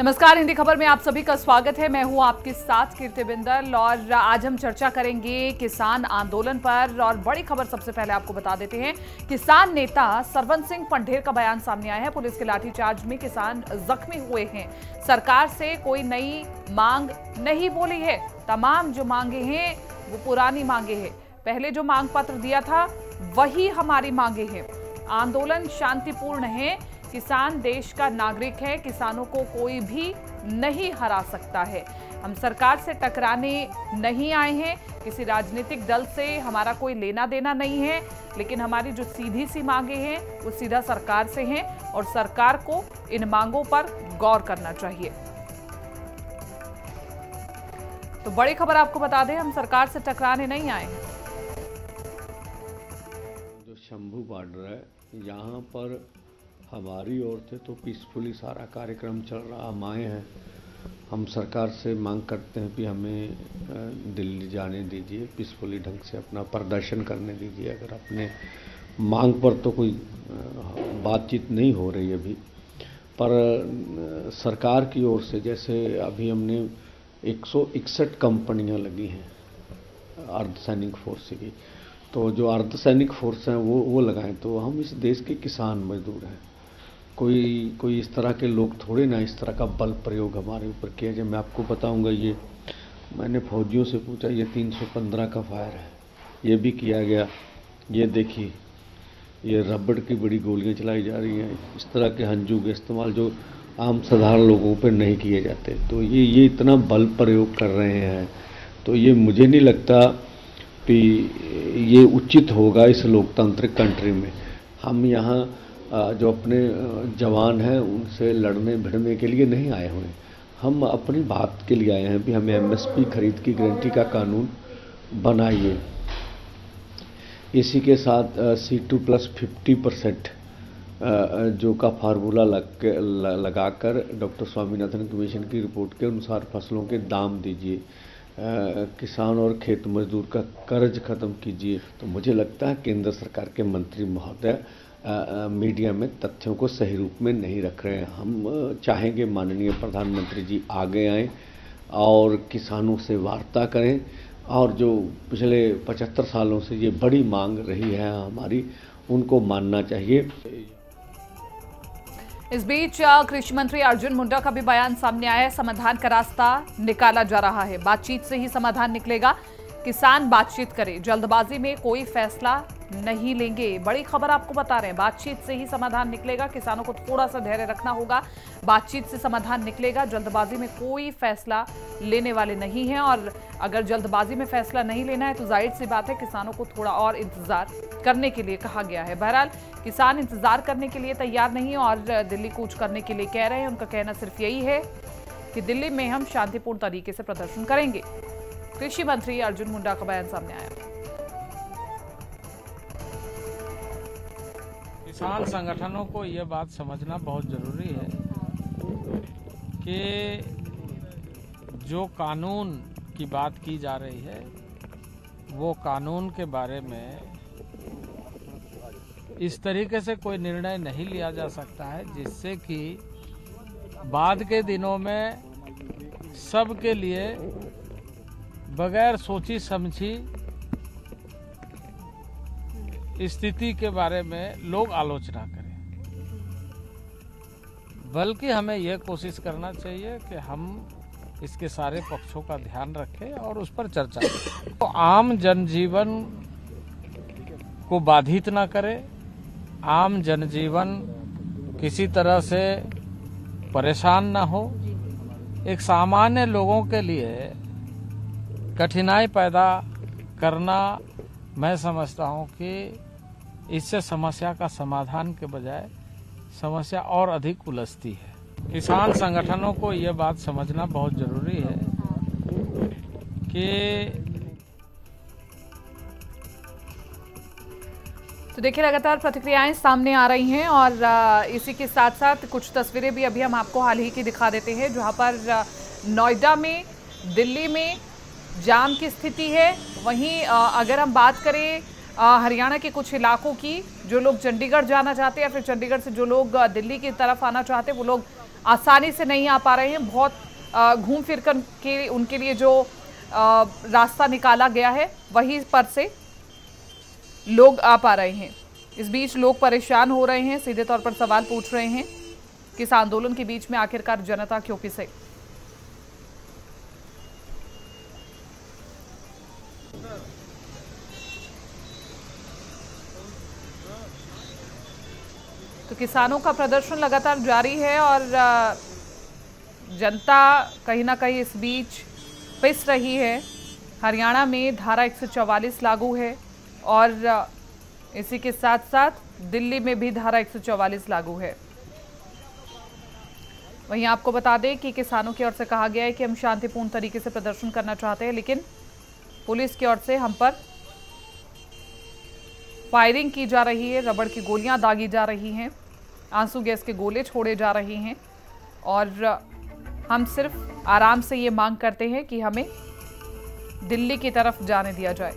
नमस्कार, हिंदी खबर में आप सभी का स्वागत है। मैं हूँ आपके साथ कीर्ति बिंदल और आज हम चर्चा करेंगे किसान आंदोलन पर और बड़ी खबर सबसे पहले आपको बता देते हैं। किसान नेता सरवन सिंह पंडेर का बयान सामने आया है। पुलिस के लाठीचार्ज में किसान जख्मी हुए हैं। सरकार से कोई नई मांग नहीं बोली है। तमाम जो मांगे हैं, वो पुरानी मांगे हैं। पहले जो मांग पत्र दिया था, वही हमारी मांगे हैं। आंदोलन शांतिपूर्ण है किसान देश का नागरिक है, किसानों को कोई भी नहीं हरा सकता है। हम सरकार से टकराने नहीं आए हैं, किसी राजनीतिक दल से हमारा कोई लेना देना नहीं है, लेकिन हमारी जो सीधी सी मांगे हैं, वो सीधा सरकार से हैं और सरकार को इन मांगों पर गौर करना चाहिए। तो बड़ी खबर आपको बता दें, हम सरकार से टकराने नहीं आए जो शंभू बॉर्डर है, यहाँ पर हमारी ओर से तो पीसफुली सारा कार्यक्रम चल रहा हम आए हैं। हम सरकार से मांग करते हैं कि हमें दिल्ली जाने दीजिए पीसफुली ढंग से अपना प्रदर्शन करने दीजिए। अगर अपने मांग पर तो कोई बातचीत नहीं हो रही अभी। पर सरकार की ओर से जैसे अभी हमने एक कंपनियाँ लगी हैं, अर्धसैनिक फोर्स की। तो जो अर्धसैनिक फोर्स हैं वो वो लगाएँ तो हम इस देश के किसान मजदूर हैं। कोई कोई इस तरह के लोग थोड़े ना इस तरह का बल प्रयोग हमारे ऊपर किया जाए मैं आपको बताऊँगा ये, मैंने फौजियों से पूछा, ये 315 का फायर है। ये भी किया गया। ये देखिए, ये रबड़ की बड़ी गोलियाँ चलाई जा रही हैं। इस तरह के हंजू के इस्तेमाल जो आम साधारण लोगों पर नहीं किए जाते। तो ये ये इतना बल प्रयोग कर रहे हैं। तो ये मुझे नहीं लगता कि ये उचित होगा इस लोकतांत्रिक कंट्री में। हम यहाँ जो अपने जवान हैं, उनसे लड़ने, भिड़ने के लिए नहीं आए हुए हम अपनी बात के लिए आए हैं भी हमें एमएसपी खरीद की गारंटी का कानून बनाइए। इसी के साथ C two plus fifty percent जो का फार्मूला लग लगाकर डॉक्टर स्वामीनाथन कमीशन की रिपोर्ट के अनुसार फ़सलों के दाम दीजिए। किसान और खेत मजदूर का कर्ज खत्म कीजिए। तो मुझे लगता है केंद्र सरकार के मंत्री महोदय मीडिया में तथ्यों को सही रूप में नहीं रख रहे हैं। हम चाहेंगे माननीय प्रधानमंत्री जी आगे आएँ और किसानों से वार्ता करें और जो पिछले पचहत्तर सालों से ये बड़ी मांग रही है हमारी, उनको मानना चाहिए। इस बीच कृषि मंत्री अर्जुन मुंडा का भी बयान सामने आया है। समाधान का रास्ता निकाला जा रहा है। बातचीत से ही समाधान निकलेगा। किसान बातचीत करें। जल्दबाजी में कोई फैसला नहीं लेंगे। बड़ी खबर आपको बता रहे हैं। बातचीत से ही समाधान निकलेगा। किसानों को थोड़ा सा धैर्य रखना होगा। बातचीत से समाधान निकलेगा। जल्दबाजी में कोई फैसला लेने वाले नहीं हैं और अगर जल्दबाजी में फैसला नहीं लेना है तो ज़ाहिर सी बात है किसानों को थोड़ा और इंतज़ार करने के लिए कहा गया है। बहरहाल, किसान इंतज़ार करने के लिए तैयार नहीं और दिल्ली कूच करने के लिए कह रहे हैं। उनका कहना सिर्फ़ यही है कि दिल्ली में हम शांतिपूर्ण तरीके से प्रदर्शन करेंगे। कृषि मंत्री अर्जुन मुंडा का बयान सामने आया। किसान संगठनों को ये बात समझना बहुत ज़रूरी है कि जो कानून की बात की जा रही है, वो कानून के बारे में इस तरीके से कोई निर्णय नहीं लिया जा सकता है, जिससे कि बाद के दिनों में सबके लिए बगैर सोची समझी स्थिति के बारे में लोग आलोचना करें। बल्कि हमें यह कोशिश करना चाहिए कि हम इसके सारे पक्षों का ध्यान रखें और उस पर चर्चा करें। तो आम जनजीवन को बाधित ना करे। आम जनजीवन किसी तरह से परेशान ना हो। एक सामान्य लोगों के लिए कठिनाई पैदा करना मैं समझता हूँ कि इससे समस्या का समाधान के बजाय समस्या और अधिक उलझती है। किसान संगठनों को ये बात समझना बहुत ज़रूरी है कि तो देखिए, लगातार प्रतिक्रियाएँ सामने आ रही हैं और इसी के साथ साथ कुछ तस्वीरें भी अभी हम आपको हाल ही की दिखा देते हैं, जहाँ पर नोएडा में, दिल्ली में जाम की स्थिति है। वहीं अगर हम बात करें हरियाणा के कुछ इलाकों की, जो लोग चंडीगढ़ जाना चाहते हैं या फिर चंडीगढ़ से जो लोग दिल्ली की तरफ़ आना चाहते हैं, वो लोग आसानी से नहीं आ पा रहे हैं। बहुत घूम फिर कर के उनके लिए जो रास्ता निकाला गया है, वहीं पर से लोग आ पा रहे हैं। इस बीच लोग परेशान हो रहे हैं, सीधे तौर पर सवाल पूछ रहे हैं। किस आंदोलन के बीच में आखिरकार जनता क्यों पिसे? किसानों का प्रदर्शन लगातार जारी है और जनता कहीं ना कहीं इस बीच पिस रही है। हरियाणा में धारा 144 लागू है और इसी के साथ साथ दिल्ली में भी धारा 144 लागू है। वहीं आपको बता दें कि किसानों की ओर से कहा गया है कि हम शांतिपूर्ण तरीके से प्रदर्शन करना चाहते हैं, लेकिन पुलिस की ओर से हम पर फायरिंग की जा रही है, रबड़ की गोलियाँ दागी जा रही हैं। आँसू गैस के गोले छोड़े जा रहे हैं और हम सिर्फ़ आराम से ये मांग करते हैं कि हमें दिल्ली की तरफ़ जाने दिया जाए।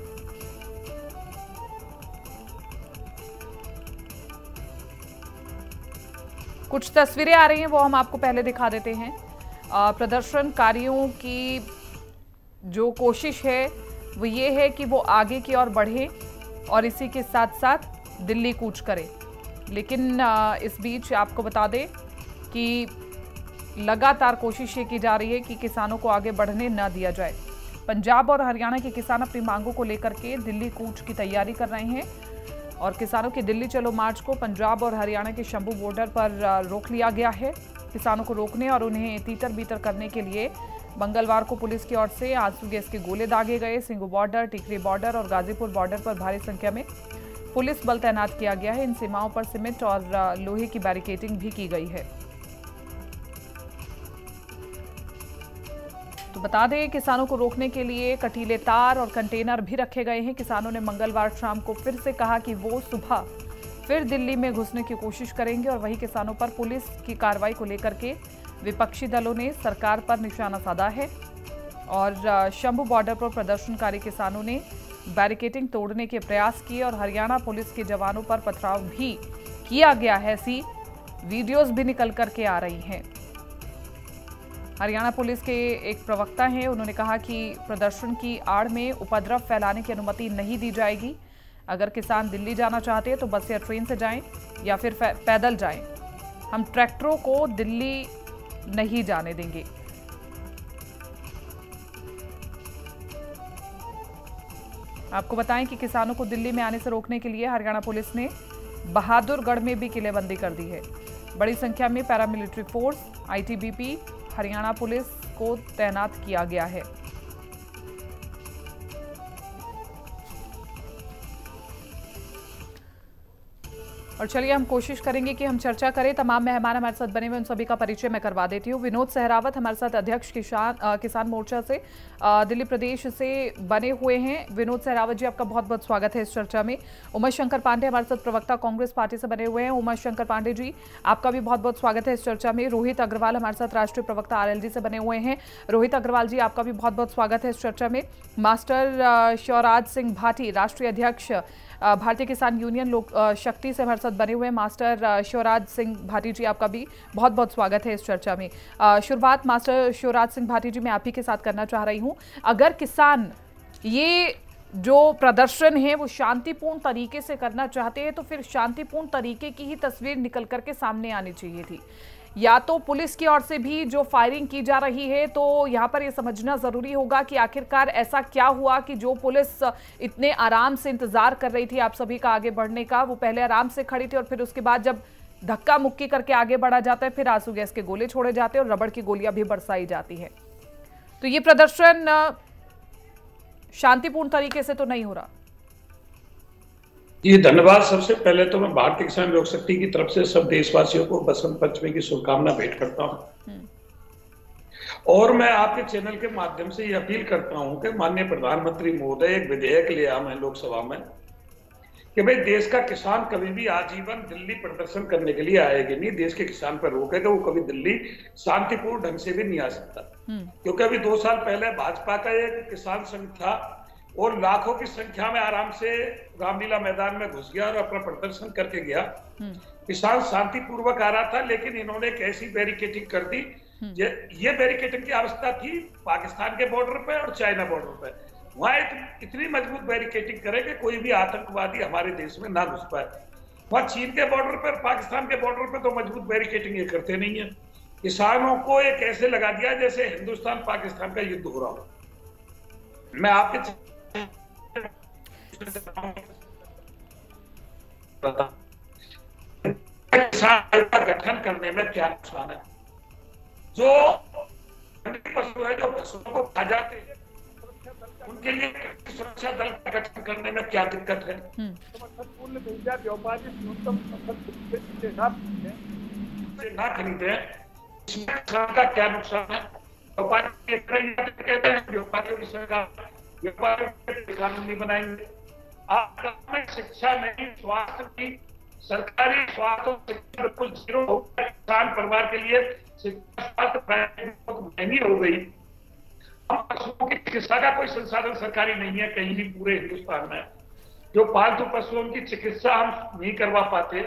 कुछ तस्वीरें आ रही हैं, वो हम आपको पहले दिखा देते हैं। प्रदर्शनकारियों की जो कोशिश है, वो ये है कि वो आगे की ओर बढ़े और इसी के साथ साथ दिल्ली कूच करें। लेकिन इस बीच आपको बता दें कि लगातार कोशिश ये की जा रही है कि किसानों को आगे बढ़ने न दिया जाए। पंजाब और हरियाणा के किसान अपनी मांगों को लेकर के दिल्ली कूच की तैयारी कर रहे हैं और किसानों की दिल्ली चलो मार्च को पंजाब और हरियाणा के शंभू बॉर्डर पर रोक लिया गया है। किसानों को रोकने और उन्हें तीतर बीतर करने के लिए मंगलवार को पुलिस की ओर से आँसू गैस के गोले दागे गए। सिंगू बॉर्डर, टिकरी बॉर्डर और गाजीपुर बॉर्डर पर भारी संख्या में पुलिस बल तैनात किया गया है। इन सीमाओं पर सीमेंट और लोहे की बैरिकेटिंग भी की गई है। तो बता दें, किसानों को रोकने के लिए कटीले तार और कंटेनर भी रखे गए हैं। किसानों ने मंगलवार शाम को फिर से कहा कि वो सुबह फिर दिल्ली में घुसने की कोशिश करेंगे और वही किसानों पर पुलिस की कार्रवाई को लेकर के विपक्षी दलों ने सरकार पर निशाना साधा है। और शंभू बॉर्डर पर प्रदर्शनकारी किसानों ने बैरिकेडिंग तोड़ने के प्रयास किए और हरियाणा पुलिस के जवानों पर पथराव भी किया गया है। ऐसी वीडियोस भी निकल करके आ रही हैं। हरियाणा पुलिस के एक प्रवक्ता हैं। उन्होंने कहा कि प्रदर्शन की आड़ में उपद्रव फैलाने की अनुमति नहीं दी जाएगी। अगर किसान दिल्ली जाना चाहते हैं तो बस या ट्रेन से जाएँ या फिर पैदल जाएँ। हम ट्रैक्टरों को दिल्ली नहीं जाने देंगे। आपको बताएँ कि किसानों को दिल्ली में आने से रोकने के लिए हरियाणा पुलिस ने बहादुरगढ़ में भी किलेबंदी कर दी है। बड़ी संख्या में paramilitary force, ITBP, Haryana police को तैनात किया गया है। और चलिए हम कोशिश करेंगे कि हम चर्चा करें। तमाम मेहमान हमारे साथ बने हुए उन सभी का परिचय मैं करवा देती हूँ। विनोद सहरावत हमारे साथ अध्यक्ष किसान किसान मोर्चा से दिल्ली प्रदेश से बने हुए हैं। विनोद सहरावत जी, आपका बहुत बहुत स्वागत है इस चर्चा में। उमा शंकर पांडे हमारे साथ प्रवक्ता कांग्रेस पार्टी से बने हुए हैं। उमा शंकर पांडे जी, आपका भी बहुत बहुत स्वागत है इस चर्चा में। रोहित अग्रवाल हमारे साथ राष्ट्रीय प्रवक्ता आरएलडी से बने हुए हैं। रोहित अग्रवाल जी, आपका भी बहुत बहुत स्वागत है इस चर्चा में। मास्टर शिवराज सिंह भाटी, राष्ट्रीय अध्यक्ष भारतीय किसान यूनियन लोक शक्ति से हमारे साथ बने हुए मास्टर शिवराज सिंह भाटी जी, आपका भी बहुत बहुत स्वागत है इस चर्चा में। शुरुआत मास्टर शिवराज सिंह भाटी जी, मैं आप ही के साथ करना चाह रही हूँ। अगर किसान ये जो प्रदर्शन है, वो शांतिपूर्ण तरीके से करना चाहते हैं तो फिर शांतिपूर्ण तरीके की ही तस्वीर निकल करके सामने आनी चाहिए थी। या तो पुलिस की ओर से भी जो फायरिंग की जा रही है तो यहाँ पर यह समझना ज़रूरी होगा कि आखिरकार ऐसा क्या हुआ कि जो पुलिस इतने आराम से इंतज़ार कर रही थी आप सभी का आगे बढ़ने का, वो पहले आराम से खड़ी थी और फिर उसके बाद जब धक्का मुक्की करके आगे बढ़ा जाता है, फिर आँसू गैस के गोले छोड़े जाते हैं और रबड़ की गोलियाँ भी बरसाई जाती है। तो ये प्रदर्शन शांतिपूर्ण तरीके से तो नहीं हो रहा। जी धन्यवाद। सबसे पहले तो मैं भारतीय किसान लोक शक्ति की तरफ़ से सब देशवासियों को बसंत पंचमी की शुभकामना भेंट करता हूँ। और मैं आपके चैनल के माध्यम से ये अपील करता हूँ कि माननीय प्रधानमंत्री महोदय एक विधेयक ले आए हैं लोकसभा में कि भाई देश का किसान कभी भी आजीवन दिल्ली प्रदर्शन करने के लिए आएगा नहीं। देश के किसान पर रोकेगा वो कभी दिल्ली शांतिपूर्ण ढंग से भी नहीं आ सकता। क्योंकि अभी दो साल पहले भाजपा का एक किसान संघ था और लाखों की संख्या में आराम से रामलीला मैदान में घुस गया और अपना प्रदर्शन करके गया। किसान शांतिपूर्वक आ रहा था लेकिन इन्होंने एक ऐसी बैरिकेटिंग कर दी ये, ये बैरिकेटिंग की अवस्था थी पाकिस्तान के बॉर्डर पे और चाइना बॉर्डर पे। वहाँ इत, इतनी मज़बूत बैरिकेटिंग करे कि कोई भी आतंकवादी हमारे देश में ना घुस पाए। वहाँ चीन के बॉर्डर पर पाकिस्तान के बॉर्डर पर तो मज़बूत बैरिकेटिंग ये करते नहीं है। किसानों को एक ऐसे लगा दिया जैसे हिंदुस्तान पाकिस्तान का युद्ध हो रहा हो। मैं आपके गठन करने में क्या नुकसान है? जो पशु है जो पशुओं को खा जाते हैं उनके लिए सुरक्षा दल का गठन करने में क्या दिक्कत है? मूल्य व्यापारी न्यूनतम समर्थन ना खरीदे। इसमें का क्या नुकसान है? व्यापारी कहते हैं व्यापारियों की सरकार व्यापारी कानून नहीं बनाएँगे। आप में शिक्षा नहीं, स्वास्थ्य की सरकारी स्वास्थ्य शिक्षा बिल्कुल ज़ीरो हो गया किसान परिवार के लिए। शिक्षा स्वास्थ्य महँगी हो गई। पशुओं की चिकित्सा का कोई संसाधन सरकारी नहीं है, कहीं भी पूरे हिंदुस्तान में। जो पालतू पशुओं की चिकित्सा हम नहीं करवा पाते।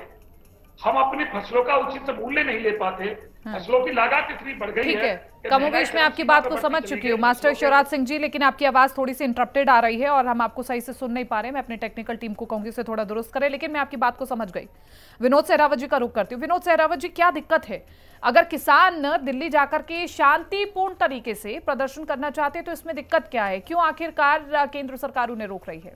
हम अपनी फ़सलों का उचित मूल्य नहीं ले पाते। फ़सलों की लागत इतनी बढ़ गई ठीक है है। कमोवेश मैं आपकी बात को समझ चुकी हूँ। मास्टर शिवराज सिंह जी लेकिन आपकी आवाज़ थोड़ी सी इंटरप्टेड आ रही है और हम आपको सही से सुन नहीं पा रहे मैं अपनी टेक्निकल टीम को कहूँगी से थोड़ा दुरुस्त करें लेकिन मैं आपकी बात को समझ गई। विनोद सहरावत जी का रुख करती हूँ। विनोद सहरावत जी क्या दिक्कत है? अगर किसान दिल्ली जाकर के शांतिपूर्ण तरीके से प्रदर्शन करना चाहते तो इसमें दिक्कत क्या है? क्यों आखिरकार केंद्र सरकार उन्हें रोक रही है?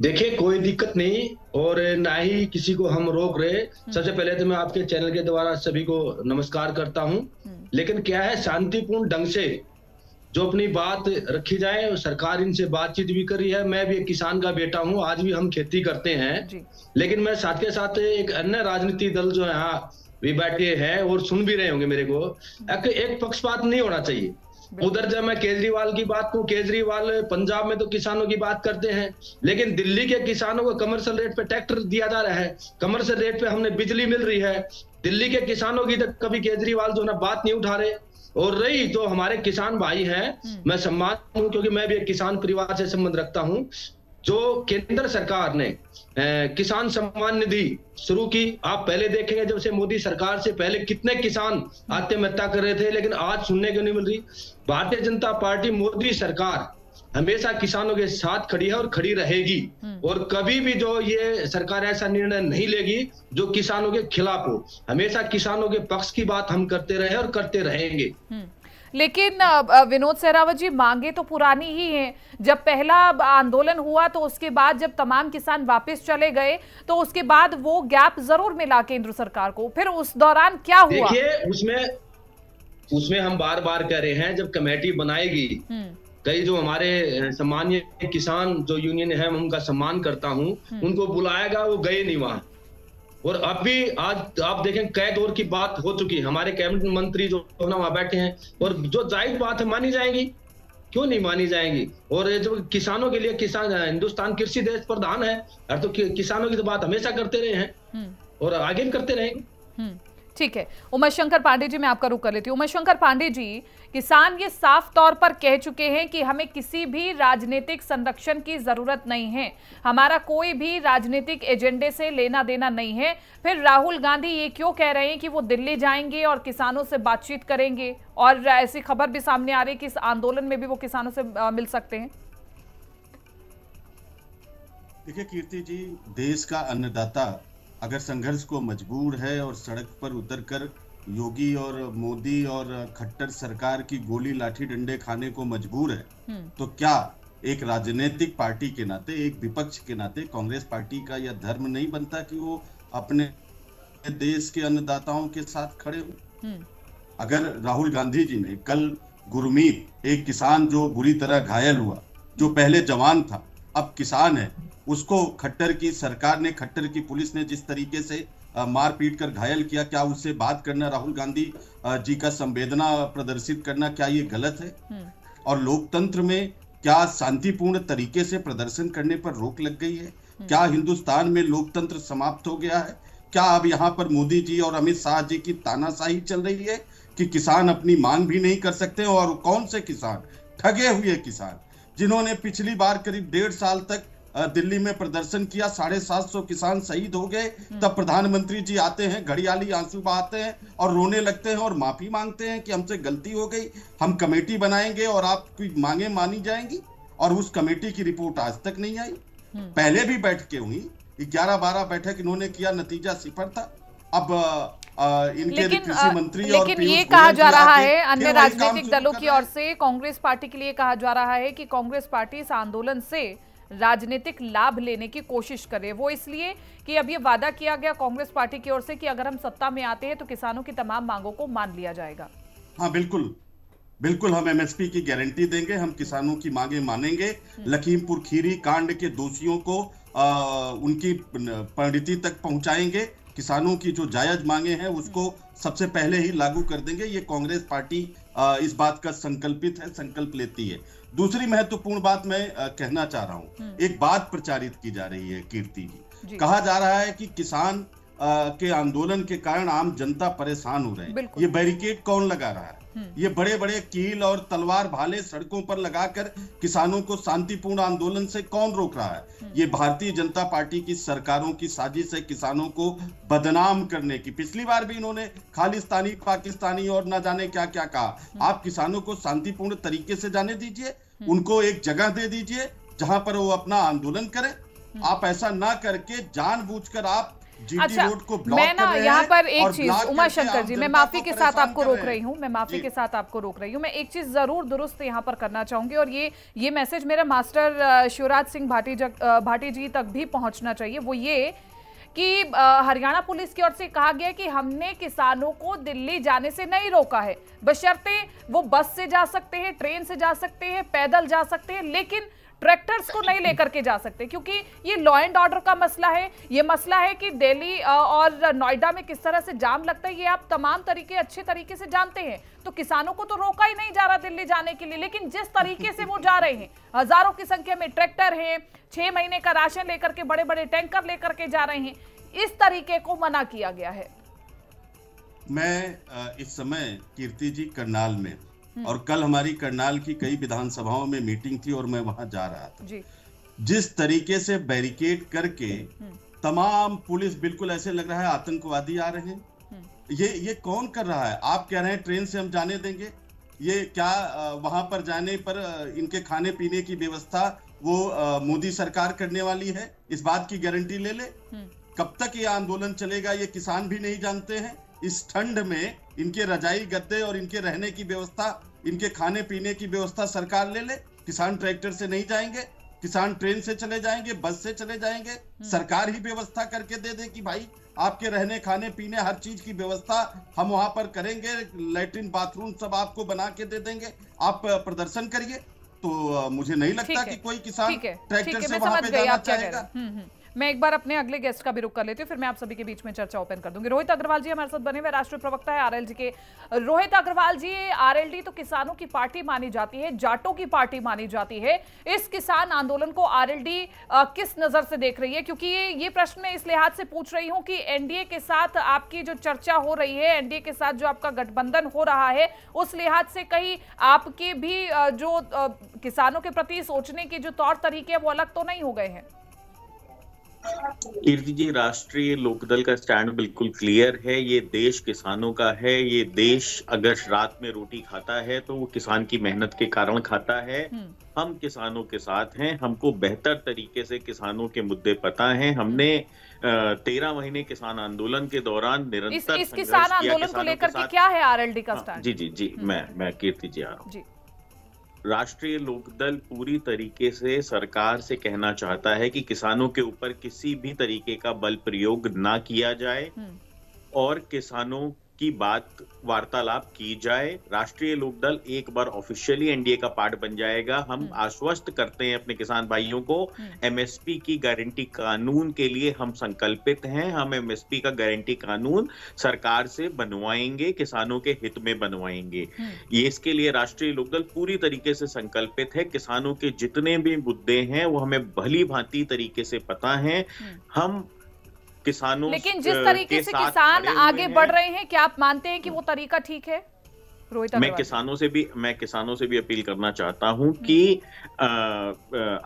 देखिए कोई दिक्कत नहीं और ना ही किसी को हम रोक रहे। सबसे पहले तो मैं आपके चैनल के द्वारा सभी को नमस्कार करता हूँ। लेकिन क्या है शांतिपूर्ण ढंग से जो अपनी बात रखी जाए और सरकार इनसे बातचीत भी कर रही है। मैं भी एक किसान का बेटा हूँ आज भी हम खेती करते हैं। लेकिन मैं साथ के साथ एक अन्य राजनीतिक दल जो यहाँ भी बैठे हैं और सुन भी रहे होंगे मेरे को। एक, एक पक्षपात नहीं होना चाहिए। उधर जब मैं केजरीवाल की बात करूँ केजरीवाल पंजाब में तो किसानों की बात करते हैं लेकिन दिल्ली के किसानों को कमर्शियल रेट पे ट्रैक्टर दिया जा रहा है। कमर्शियल रेट पे हमने बिजली मिल रही है। दिल्ली के किसानों की तक कभी केजरीवाल जो ना बात नहीं उठा रहे। और रही तो हमारे किसान भाई हैं मैं सम्मान हूँ क्योंकि मैं भी एक किसान परिवार से संबंध रखता हूँ। जो केंद्र सरकार ने किसान सम्मान निधि शुरू की आप पहले देखेंगे जब से मोदी सरकार से पहले कितने किसान आत्महत्या कर रहे थे लेकिन आज सुनने को नहीं मिल रही। भारतीय जनता पार्टी मोदी सरकार हमेशा किसानों के साथ खड़ी है और खड़ी रहेगी। और कभी भी जो ये सरकार ऐसा निर्णय नहीं लेगी जो किसानों के खिलाफ हो। हमेशा किसानों के पक्ष की बात हम करते रहे और करते रहेंगे। लेकिन विनोद सहरावत जी मांगे तो पुरानी ही हैं। जब पहला आंदोलन हुआ तो उसके बाद जब तमाम किसान वापस चले गए तो उसके बाद वो गैप ज़रूर मिला केंद्र सरकार को। फिर उस दौरान क्या हुआ? देखिए उसमें उसमें हम बार बार कह रहे हैं जब कमेटी बनाएगी कई जो हमारे सामान्य किसान जो यूनियन है उनका सम्मान करता हूँ उनको बुलाएगा वो गए नहीं वहाँ। और अब भी आज आप देखें कैद और की बात हो चुकी है। हमारे कैबिनेट मंत्री जो ना वहाँ बैठे हैं। और जो जायज़ बात है मानी जाएँगी। क्यों नहीं मानी जाएँगी? और ये जो किसानों के लिए किसान हिंदुस्तान कृषि देश प्रधान है और तो किसानों की तो बात हमेशा करते रहे हैं। और आगे भी करते रहेंगे। ठीक है। उमेश शंकर पांडे जी मैं आपका रुख कर लेती हूँ। उमेश शंकर पांडे जी किसान ये साफ़ तौर पर कह चुके हैं कि हमें किसी भी राजनीतिक संरक्षण की ज़रूरत नहीं है। हमारा कोई भी राजनीतिक एजेंडे से लेना देना नहीं है। फिर राहुल गांधी ये क्यों कह रहे हैं कि वो दिल्ली जाएँगे और किसानों से बातचीत करेंगे? और ऐसी खबर भी सामने आ रही है कि इस आंदोलन में भी वो किसानों से मिल सकते हैं। देखिए कीर्ति जी, देश का अन्नदाता अगर संघर्ष को मजबूर है और सड़क पर उतरकर योगी और मोदी और खट्टर सरकार की गोली लाठी डंडे खाने को मजबूर है हम्म। तो क्या एक राजनीतिक पार्टी के नाते एक विपक्ष के नाते कांग्रेस पार्टी का यह धर्म नहीं बनता कि वो अपने देश के अन्नदाताओं के साथ खड़े हो हम्म। अगर राहुल गांधी जी ने कल गुरमीत एक किसान जो बुरी तरह घायल हुआ जो पहले जवान था अब किसान है उसको खट्टर की सरकार ने खट्टर की पुलिस ने जिस तरीके से मार पीट कर घायल किया क्या उससे बात करना राहुल गांधी जी का संवेदना प्रदर्शित करना क्या ये गलत है? हम्म। और लोकतंत्र में क्या शांतिपूर्ण तरीके से प्रदर्शन करने पर रोक लग गई है? हम्म। क्या हिंदुस्तान में लोकतंत्र समाप्त हो गया है? क्या अब यहाँ पर मोदी जी और अमित शाह जी की तानाशाही चल रही है कि किसान अपनी मांग भी नहीं कर सकते? और कौन से किसान? ठगे हुए किसान जिन्होंने पिछली बार करीब डेढ़ साल तक दिल्ली में प्रदर्शन किया साढ़े सात सौ किसान शहीद हो गए। तब प्रधानमंत्री जी आते हैं घड़ियाली आँसू बहाते हैं और रोने लगते हैं और माफ़ी मांगते हैं कि हमसे गलती हो गई हम कमेटी बनाएँगे और आपकी मांगे मानी जाएँगी और उस कमेटी की रिपोर्ट आज तक नहीं आई। पहले भी बैठकें हुई ग्यारह बारह बैठक इन्होंने किया नतीजा सिफर था। अब इनके लेकिन कृषि मंत्री और लेकिन पीयूष ये कहा जा रहा है अन्य राजनीतिक दलों की ओर से कांग्रेस पार्टी के लिए कहा जा रहा है कि कांग्रेस पार्टी इस आंदोलन से राजनीतिक लाभ लेने की कोशिश करे। वो इसलिए कि अब ये वादा किया गया कांग्रेस पार्टी की ओर से कि अगर हम सत्ता में आते हैं तो किसानों की तमाम मांगों को मान लिया जाएगा। हाँ बिल्कुल। बिल्कुल हम एमएसपी की गारंटी देंगे हम किसानों की मांगे मानेंगे। लखीमपुर खीरी कांड के दोषियों को आ, उनकी परिणति तक पहुंचाएँगे। किसानों की जो जायज़ मांगे हैं उसको सबसे पहले ही लागू कर देंगे। ये कांग्रेस पार्टी आ, इस बात का संकल्पित है संकल्प लेती है। दूसरी महत्वपूर्ण बात मैं कहना चाह रहा हूँ। एक बात प्रचारित की जा रही है कीर्ति जी। जी। कहा जा रहा है कि किसान के आंदोलन के कारण आम जनता परेशान हो रहे हैं। ये बैरिकेड कौन लगा रहा है? ये बड़े बड़े कील और तलवार भाले सड़कों पर लगाकर किसानों को शांतिपूर्ण आंदोलन से कौन रोक रहा है? ये भारतीय जनता पार्टी की सरकारों की साजिश है किसानों को बदनाम करने की। पिछली बार भी इन्होंने खालिस्तानी पाकिस्तानी और ना जाने क्या क्या कहा आप किसानों को शांतिपूर्ण तरीके से जाने दीजिए उनको एक जगह दे दीजिए जहाँ पर वो अपना आंदोलन करें। आप ऐसा ना करके जानबूझकर आप अच्छा को मैं ना यहाँ पर एक चीज़ उमा शंकर जी मैं माफ़ी के साथ आपको रोक रही हूँ मैं माफ़ी के साथ आपको रोक रही हूँ मैं एक चीज़ ज़रूर दुरुस्त यहाँ पर करना चाहूँगी और ये ये मैसेज मेरे मास्टर शिवराज सिंह भाटी भाटी जी तक भी पहुँचना चाहिए। वो ये कि हरियाणा पुलिस की ओर से कहा गया कि हमने किसानों को दिल्ली जाने से नहीं रोका है। बशर्ते वो बस से जा सकते हैं ट्रेन से जा सकते हैं पैदल जा सकते हैं लेकिन ट्रैक्टर्स को नहीं लेकर के जा सकते, क्योंकि ये लॉ एंड ऑर्डर का मसला है। ये मसला है कि दिल्ली और नोएडा में किस तरह से जाम लगता है, ये आप तमाम तरीके, अच्छे तरीके से जानते हैं। तो किसानों को तो रोका ही नहीं जा रहा दिल्ली जाने के लिए, लेकिन जिस तरीके से वो जा रहे हैं, हज़ारों की संख्या में ट्रैक्टर है, छह महीने का राशन लेकर के बड़े बड़े टैंकर लेकर के जा रहे हैं, इस तरीके को मना किया गया है। मैं इस समय कीर्ति जी करनाल में और कल हमारी करनाल की कई विधानसभाओं में मीटिंग थी और मैं वहाँ जा रहा था। जी। जिस तरीके से बैरिकेड करके तमाम पुलिस बिल्कुल ऐसे लग रहा है आतंकवादी आ रहे हैं। ये ये कौन कर रहा है? आप कह रहे हैं ट्रेन से हम जाने देंगे। ये क्या वहाँ पर जाने पर इनके खाने पीने की व्यवस्था वो मोदी सरकार करने वाली है? इस बात की गारंटी ले ले। कब तक ये आंदोलन चलेगा ये किसान भी नहीं जानते हैं। इस ठंड में इनके रजाई गद्दे और इनके रहने की व्यवस्था इनके खाने पीने की व्यवस्था सरकार ले ले किसान ट्रैक्टर से नहीं जाएँगे किसान ट्रेन से चले जाएँगे बस से चले जाएँगे सरकार ही व्यवस्था करके दे दे कि भाई आपके रहने खाने पीने हर चीज़ की व्यवस्था हम वहाँ पर करेंगे लेटरिन बाथरूम सब आपको बना के दे देंगे आप प्रदर्शन करिए। तो मुझे नहीं लगता कि कोई किसान ट्रैक्टर से वहाँ पे जाना चाहेगा। हम्म, हम्म। मैं एक बार अपने अगले गेस्ट का भी रुक कर लेती हूँ, फिर मैं आप सभी के बीच में चर्चा ओपन कर दूँगी। रोहित अग्रवाल जी हमारे साथ बने हुए राष्ट्रीय प्रवक्ता है आरएलजी के। रोहित अग्रवाल जी आरएलडी तो किसानों की पार्टी मानी जाती है, जाटों की पार्टी मानी जाती है। इस किसान आंदोलन को आरएलडी किस नज़र से देख रही है? क्योंकि ये प्रश्न मैं इस लिहाज से पूछ रही हूँ कि एनडीए के साथ आपकी जो चर्चा हो रही है एनडीए के साथ जो आपका गठबंधन हो रहा है, उस लिहाज से कहीं आपके भी जो किसानों के प्रति सोचने के जो तौर तरीके हैं, वो अलग तो नहीं हो गए हैं? कीर्ति जी राष्ट्रीय लोकदल का स्टैंड बिल्कुल क्लियर है। ये देश किसानों का है। ये देश अगर रात में रोटी खाता है तो वो किसान की मेहनत के कारण खाता है। हम किसानों के साथ हैं। हमको बेहतर तरीके से किसानों के मुद्दे पता हैं। हमने तेरह महीने किसान आंदोलन के दौरान निरंतर इस संघर्ष किसान आंदोलन को लेकर के क्या है आरएलडी का हाँ, स्टैंड जी जी जी। मैं मैं कीर्ति जी आ रहा हूँ। राष्ट्रीय लोकदल पूरी तरीके से सरकार से कहना चाहता है कि किसानों के ऊपर किसी भी तरीके का बल प्रयोग ना किया जाए हम्म। और किसानों की बात वार्तालाप की जाए राष्ट्रीय लोकदल एक बार ऑफिशियली एनडीए का पार्ट बन जाएगा। हम आश्वस्त करते हैं अपने किसान भाइयों को एमएसपी की गारंटी कानून के लिए हम संकल्पित हैं। हम एमएसपी का गारंटी कानून सरकार से बनवाएँगे किसानों के हित में बनवाएँगे। ये इसके लिए राष्ट्रीय लोकदल पूरी तरीके से संकल्पित है। किसानों के जितने भी मुद्दे हैं वो हमें भली भांति तरीके से पता है। हम किसानों लेकिन जिस तरीके से किसान आगे बढ़ रहे हैं क्या आप मानते हैं कि वो तरीका ठीक है? रोहित मैं किसानों से भी मैं किसानों से भी अपील करना चाहता हूँ कि आ, आ,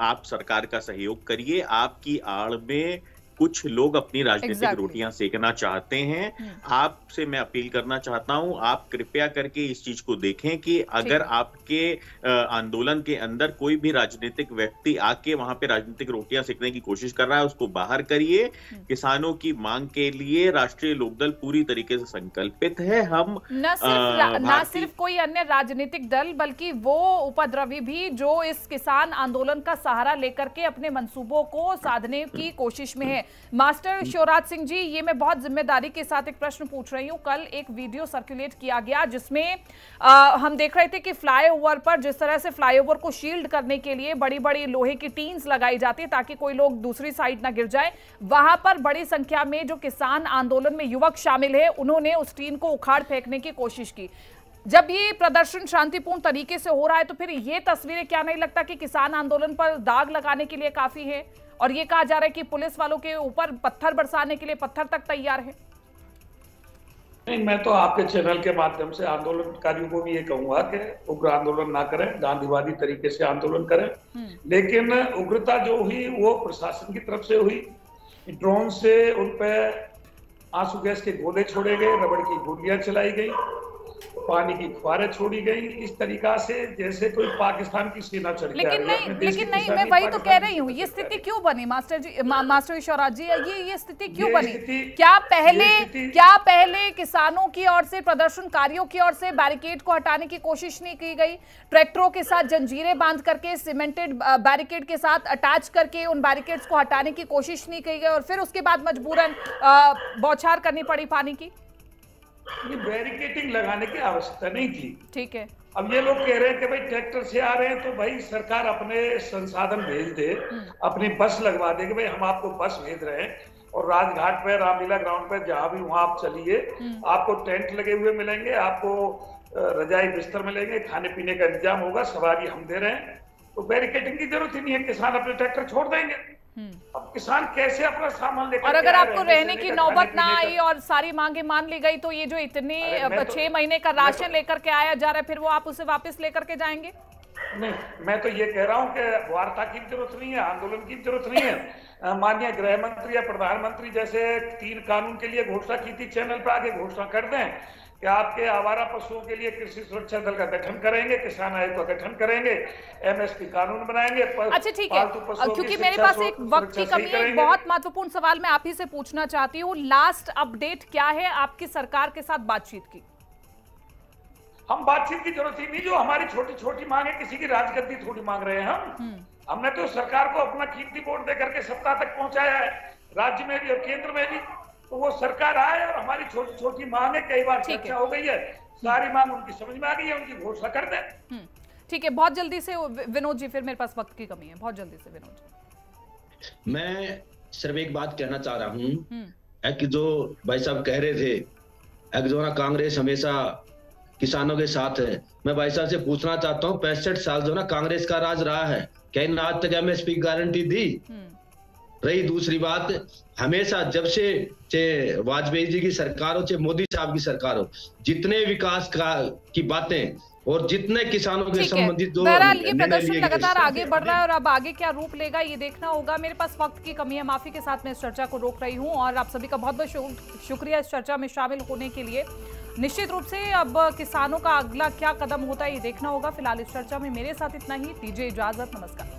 आप सरकार का सहयोग करिए आपकी आड़ में कुछ लोग अपनी राजनीतिक Exactly. रोटियाँ सेकना चाहते हैं हम्म। आपसे मैं अपील करना चाहता हूँ आप कृपया करके इस चीज़ को देखें कि अगर आपके आंदोलन के अंदर कोई भी राजनीतिक व्यक्ति आके वहाँ पे राजनीतिक रोटियाँ सेकने की कोशिश कर रहा है उसको बाहर करिए हम्म। किसानों की मांग के लिए राष्ट्रीय लोकदल पूरी तरीके से संकल्पित है हम न सिर्फ़ न सिर्फ़ कोई अन्य राजनीतिक दल बल्कि वो उपद्रवी भी जो इस किसान आंदोलन का सहारा लेकर के अपने मंसूबों को साधने की कोशिश में है मास्टर शिवराज सिंह जी ये मैं बहुत ज़िम्मेदारी के साथ एक प्रश्न पूछ रही हूँ। कल एक वीडियो सर्कुलेट किया गया जिसमें अ, हम देख रहे थे कि फ्लाईओवर पर जिस तरह से फ्लाईओवर को शील्ड करने के लिए बड़ी बड़ी लोहे की टीन्स लगाई जाती है ताकि कोई लोग दूसरी साइड ना गिर जाए। वहाँ पर बड़ी संख्या में जो किसान आंदोलन में युवक शामिल है उन्होंने उस टीन को उखाड़ फेंकने की कोशिश की। जब ये प्रदर्शन शांतिपूर्ण तरीके से हो रहा है तो फिर ये तस्वीरें क्या नहीं लगता कि किसान आंदोलन पर दाग लगाने के लिए काफ़ी है? और ये कहा जा रहा है कि पुलिस वालों के ऊपर पत्थर बरसाने के लिए पत्थर तक तैयार है। नहीं मैं तो आपके चैनल के माध्यम से आंदोलनकारियों को भी ये कहूँगा कि उग्र आंदोलन ना करें गांधीवादी तरीके से आंदोलन करें। लेकिन उग्रता जो हुई वो प्रशासन की तरफ़ से हुई। ड्रोन से उन पे आँसू गैस के गोले छोड़े गए रबड़ की गोलियाँ चलाई गई। पानी की फुहारें छोड़ी गई इस तरीका से जैसे कोई पाकिस्तान की सेना चढ़ लेकिन नहीं लेकिन नहीं मैं वही तो कह रही हूँ ये स्थिति क्यों बनी मास्टर जी मा, मास्टर ईश्वराज जी ये ये स्थिति क्यों बनी? क्या पहले क्या पहले किसानों की ओर से प्रदर्शनकारियों की ओर से बैरिकेड को हटाने की कोशिश नहीं की गई? ट्रैक्टरों के साथ जंजीरें बाँध करके सीमेंटेड बैरिकेड के साथ अटैच करके उन बैरिकेड्स को हटाने की कोशिश नहीं की गई और फिर उसके बाद मजबूरन बौछार करनी पड़ी पानी की? ये बैरिकेटिंग लगाने की आवश्यकता नहीं थी। ठीक है। अब ये लोग कह रहे हैं कि भाई ट्रैक्टर से आ रहे हैं तो भाई सरकार अपने संसाधन भेज दे अपनी बस लगवा दे कि भाई हम आपको बस भेज रहे हैं और राजघाट पे रामलीला ग्राउंड पे जहाँ भी वहाँ आप चलिए आपको टेंट लगे हुए मिलेंगे आपको रजाई बिस्तर मिलेंगे खाने पीने का इंतज़ाम होगा सवारी हम दे रहे हैं। तो बैरिकेटिंग की ज़रूरत ही नहीं है किसान अपने ट्रैक्टर छोड़ देंगे। अब किसान कैसे अपना सामान लेकर और अगर आपको रहने की नौबत ना आई और सारी मांगे मान ली गई तो ये जो इतने तो- छह महीने का तो- राशन लेकर के आया जा रहा है फिर वो आप उसे वापस लेकर के जाएँगे? नहीं मैं तो ये कह रहा हूँ कि वार्ता की ज़रूरत नहीं है आंदोलन की ज़रूरत नहीं है। माननीय गृह मंत्री या प्रधानमंत्री जैसे तीन कानून के लिए घोषणा की थी चैनल पर आगे घोषणा कर दें कि आपके आवारा पशुओं के लिए कृषि सुरक्षा दल का गठन करेंगे किसान आयोग का गठन करेंगे एमएसपी कानून बनाएँगे अच्छा ठीक है। की क्योंकि मेरे पास एक वक्त की कमी है बहुत महत्वपूर्ण सवाल मैं आप ही से पूछना चाहती हूँ। लास्ट अपडेट क्या है आपकी सरकार के साथ बातचीत की? हम बातचीत की ज़रूरत ही नहीं जो हमारी छोटी छोटी मांग है किसी की राजगद्दी थोड़ी मांग रहे हैं हम। हमने तो सरकार को अपना कीमती वोट दे करके सत्ता तक पहुँचाया है। राज्य में भी और केंद्र में भी। तो वो सरकार आए और हमारी छोटी छोटी मांग है कई बार चर्चा हो गई है। सारी मांग उनकी समझ में आ गई है उनकी घोषणा कर दें। हम्म, ठीक है बहुत जल्दी से विनोद जी फिर मेरे पास वक्त की कमी है। बहुत जल्दी से विनोद जी। मैं सिर्फ़ एक बात कहना चाह रहा हूँ। हम्म, कि जो भाई साहब कह रहे थे कि जो ना कांग्रेस हमेशा किसानों के साथ है। मैं भाई साहब से पूछना चाहता हूँ पैंसठ साल जो है ना कांग्रेस का राज रहा है क्या इन आज तक एमएसपी गारंटी दी? हम्म, रही दूसरी बात हमेशा जब से चाहे वाजपेयी जी की सरकार हो चाहे मोदी साहब की सरकार हो जितने विकास का की बातें और जितने किसानों के संबंधित जो ये प्रदर्शन लगातार आगे बढ़ रहा है और अब आगे क्या रूप लेगा ये देखना होगा। मेरे पास वक्त की कमी है माफ़ी के साथ मैं इस चर्चा को रोक रही हूँ और आप सभी का बहुत बहुत शुक्रिया इस चर्चा में शामिल होने के लिए। निश्चित रूप से अब किसानों का अगला क्या कदम होता है ये देखना होगा। फ़िलहाल इस चर्चा में मेरे साथ इतना ही। दीजिए इजाज़त नमस्कार।